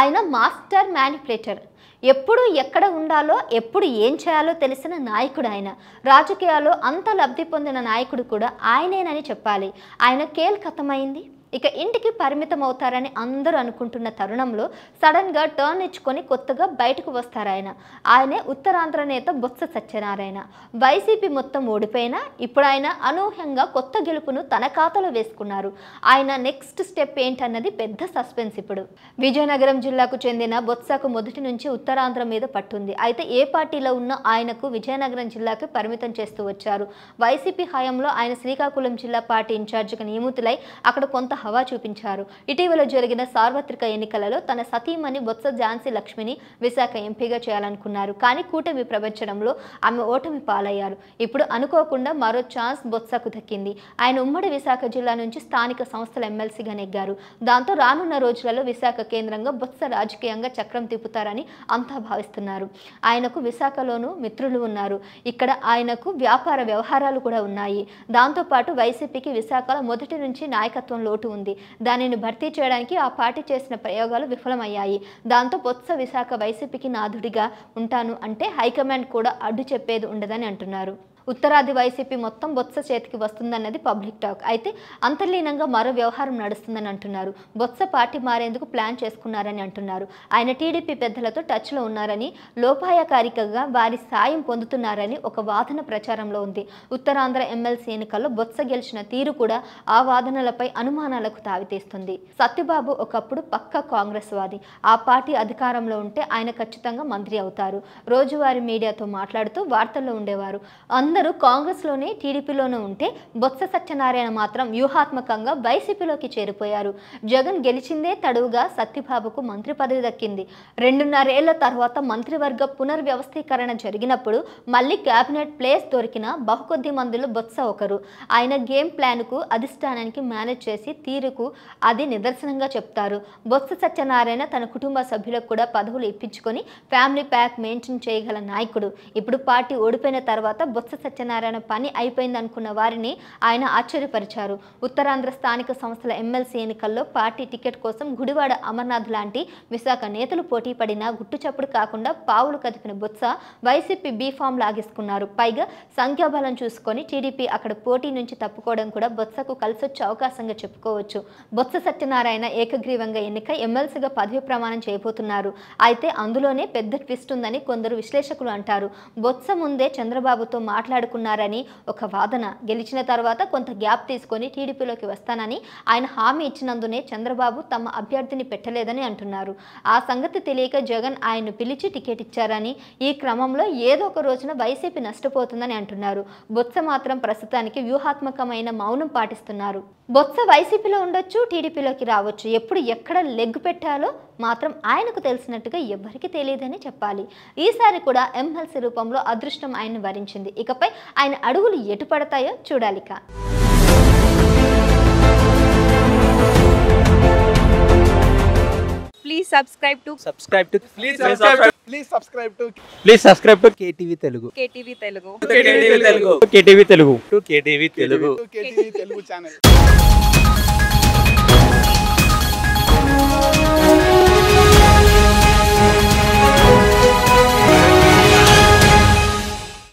ఆయన master manipulator ఎప్పుడు ఎక్కడ ఉండాలో ఎప్పుడు ఏం చేయాలో తెలిసిన నాయకుడు ఆయన. రాజకీయాల్లో అంత లబ్ధి పొందిన నాయకుడు కూడా ఆయనేనని చెప్పాలి. ఆయన కేల్కతమైంది ఇక ఇంటికి పరిమితం అవుతారని అందరూ అనుకుంటున్న తరుణంలో సడన్గా టర్న్ ఇచ్చుకొని కొత్తగా బయటకు వస్తారు ఆయన ఆయనే ఉత్తరాంధ్ర నేత బొత్స సత్యనారాయణ. వైసీపీ మొత్తం ఓడిపోయినా ఇప్పుడు ఆయన అనూహ్యంగా కొత్త గెలుపును తన ఖాతాలో వేసుకున్నారు. ఆయన నెక్స్ట్ స్టెప్ ఏంటన్నది పెద్ద సస్పెన్స్ ఇప్పుడు. విజయనగరం జిల్లాకు చెందిన బొత్సకు మొదటి నుంచి ఉత్తరాంధ్ర మీద పట్టుంది. అయితే ఏ పార్టీలో ఉన్న ఆయనకు విజయనగరం జిల్లాకి పరిమితం చేస్తూ వచ్చారు. వైసీపీ హయాంలో ఆయన శ్రీకాకుళం జిల్లా పార్టీ ఇన్ఛార్జిగా నియమితులై అక్కడ కొంత హవా చూపించారు. ఇటీవల జరిగిన సార్వత్రిక ఎన్నికలలో తన సతీమణి బొత్స ఝాన్సీ లక్ష్మిని విశాఖ ఎంపీగా చేయాలనుకున్నారు. కానీ కూటమి ప్రపంచంలో ఆమె ఓటమి పాలయ్యారు. ఇప్పుడు అనుకోకుండా మరో ఛాన్స్ బొత్సకు దక్కింది. ఆయన ఉమ్మడి విశాఖ జిల్లా నుంచి స్థానిక సంస్థల ఎమ్మెల్సీగా నెగ్గారు. దాంతో రానున్న రోజులలో విశాఖ కేంద్రంగా బొత్స రాజకీయంగా చక్రం తిప్పుతారని అంతా భావిస్తున్నారు. ఆయనకు విశాఖలోనూ మిత్రులు ఉన్నారు. ఇక్కడ ఆయనకు వ్యాపార వ్యవహారాలు కూడా ఉన్నాయి. దాంతోపాటు వైసీపీకి విశాఖలో మొదటి నుంచి నాయకత్వం లోటు ఉంది. దానిని భర్తీ చేయడానికి ఆ పార్టీ చేసిన ప్రయోగాలు విఫలమయ్యాయి. దాంతో బొత్స విశాఖ వైసీపీకి నాథుడిగా ఉంటాను అంటే హైకమాండ్ కూడా అడ్డు చెప్పేది ఉండదని అంటున్నారు. ఉత్తరాది వైసీపీ మొత్తం బొత్స చేతికి వస్తుందన్నది పబ్లిక్ టాక్. అయితే అంతర్లీనంగా మరో వ్యవహారం నడుస్తుందని అంటున్నారు. బొత్స పార్టీ మారేందుకు ప్లాన్ చేసుకున్నారని అంటున్నారు. ఆయన టీడీపీ పెద్దలతో టచ్లో ఉన్నారని లోపాయకారికగా వారి సాయం పొందుతున్నారని ఒక వాదన ప్రచారంలో ఉంది. ఉత్తరాంధ్ర ఎమ్మెల్సీ ఎన్నికల్లో బొత్స గెలిచిన తీరు కూడా ఆ వాదనలపై అనుమానాలకు తావితీస్తుంది. సత్యబాబు ఒకప్పుడు పక్క కాంగ్రెస్ వాది. ఆ పార్టీ అధికారంలో ఉంటే ఆయన ఖచ్చితంగా మంత్రి అవుతారు. రోజువారీ మీడియాతో మాట్లాడుతూ వార్తల్లో ఉండేవారు. అందరూ కాంగ్రెస్లోనే టీడీపీలోనే ఉంటే బొత్స సత్యనారాయణ మాత్రం వ్యూహాత్మకంగా వైసీపీలోకి చేరిపోయారు. జగన్ గెలిచిందే తడువుగా సత్యబాబుకు మంత్రి పదవి దక్కింది. రెండున్నరేళ్ళ తర్వాత మంత్రివర్గ పునర్వ్యవస్థీకరణ జరిగినప్పుడు మళ్ళీ కేబినెట్ ప్లేస్ దొరికిన బహుకొద్ది మందిలో బొత్స ఒకరు. ఆయన గేమ్ ప్లాన్కు అధిష్టానానికి మేనేజ్ చేసి తీరుకు అది నిదర్శనంగా చెప్తారు. బొత్స సత్యనారాయణ తన కుటుంబ సభ్యులకు కూడా పదవులు ఇప్పించుకొని ఫ్యామిలీ ప్యాక్ మెయింటైన్ చేయగల నాయకుడు. ఇప్పుడు పార్టీ ఓడిపోయిన తర్వాత బొత్స సత్యనారాయణ పని అయిపోయింది అనుకున్న వారిని ఆయన ఆశ్చర్యపరిచారు. ఉత్తరాంధ్ర స్థానిక సంస్థల ఎమ్మెల్సీ ఎన్నికల్లో పార్టీ టికెట్ కోసం గుడివాడ అమర్నాథ్ లాంటి విశాఖ నేతలు పోటీ పడినా గుట్టుచప్పుడు కాకుండా పావులు కదిపిన బొత్స వైసీపీ బీఫామ్ లాగేసుకున్నారు. పైగా సంఖ్యాబలం చూసుకొని టీడీపీ అక్కడ పోటీ నుంచి తప్పుకోవడం కూడా బొత్సకు కలిసొచ్చే అవకాశంగా చెప్పుకోవచ్చు. బొత్స సత్యనారాయణ ఏకగ్రీవంగా ఎన్నిక ఎమ్మెల్సీగా పదవి ప్రమాణం చేయబోతున్నారు. అయితే అందులోనే పెద్ద ట్విస్ట్ ఉందని కొందరు విశ్లేషకులు అంటారు. బొత్స ముందే చంద్రబాబుతో మాట్లాడుకున్నారని ఒక వాదన. గెలిచిన తర్వాత కొంత గ్యాప్ తీసుకొని టీడీపీలోకి వస్తానని ఆయన హామీ ఇచ్చినందునే చంద్రబాబు తమ అభ్యర్థిని పెట్టలేదని అంటున్నారు. ఆ సంగతి తెలియక జగన్ ఆయన్ను పిలిచి టికెట్ ఇచ్చారని ఈ క్రమంలో ఏదో ఒక రోజున వైసీపీ నష్టపోతుందని అంటున్నారు. బొత్స మాత్రం ప్రస్తుతానికి వ్యూహాత్మకమైన మౌనం పాటిస్తున్నారు. బొత్స వైసీపీలో ఉండొచ్చు టీడీపీలోకి రావచ్చు. ఎప్పుడు ఎక్కడ లెగ్ పెట్టాలో మాత్రం ఆయనకు తెలిసినట్టుగా ఎవ్వరికీ తెలియదని చెప్పాలి. ఈసారి కూడా ఎమ్మెల్సీ రూపంలో అదృష్టం ఆయన భరించింది ఇకపై ఆయన అడుగులు ఎటు పడతాయో చూడాలిక. Please subscribe to KTV Telugu KTV Telugu KTV Telugu KTV Telugu KTV Telugu KTV Telugu channel